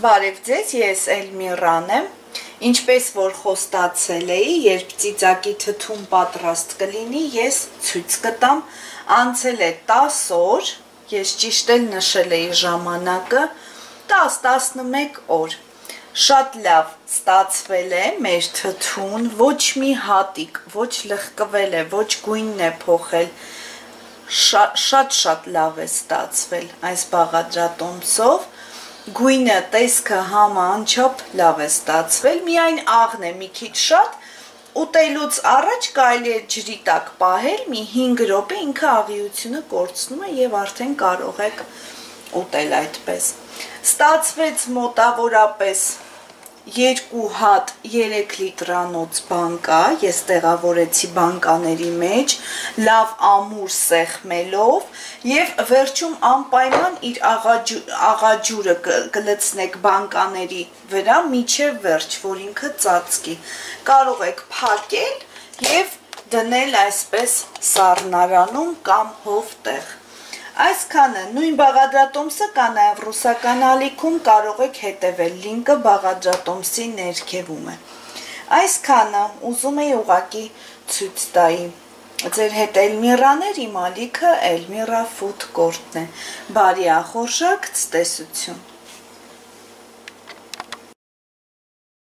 Բարև ձեզ, ես Էլմիրան եմ։ Ինչպես որ խոստացել էի, երբ ծիծակի թթուն պատրաստ կլինի, ես ցույց կտամ։ Անցել է 10 օր, ես ճիշտ էլ նշել էի ժամանակը, 10-11 օր։ Շատ լավ ստացվել է մեր թթուն, ոչ մի հատիկ, ոչ լղկվել է, ոչ գույնն է փոխել։ Շատ-շատ լավ է ստացվել այս բաղադրատոմսով գույնը, տեսքը համը անչափ լավ է ստացվել, միայն աղն է մի քիչ շատ, ուտելուց առաջ կարելի է ջրի տակ պահել մի 5 րոպե, ինքը աղիությունը կորցնում է եւ արդեն կարող եք ուտել այդպես։ Ստացվեց մոտավորապես 2 հատ 3 լիտրանոց բանկա, ես տեղավորեցի բանկաների մեջ, լավ ամուր սեղմելով եւ վերջում անպայման իր աղաջուրը կլցնեք բանկաների վրա միջև վերջ, որ ինքը ծածկի։ Կարող եք փակել եւ դնել այսպես սառնարանում կամ հովտեղ։ Այսքանը նույն բաղադրատոմսը կա նաև ռուսական ալիքում, կարող եք հետևել, լինկը բաղադրատոմսի ներքևում է։ Այսքանը ուզում եի ուղակի ցույց տայի։ Ձեր հետ Էլմիրաներ, իմ ալիքը Էլմիրա Food Court-ն է։ Բարի ախորժակ, ցտեսություն։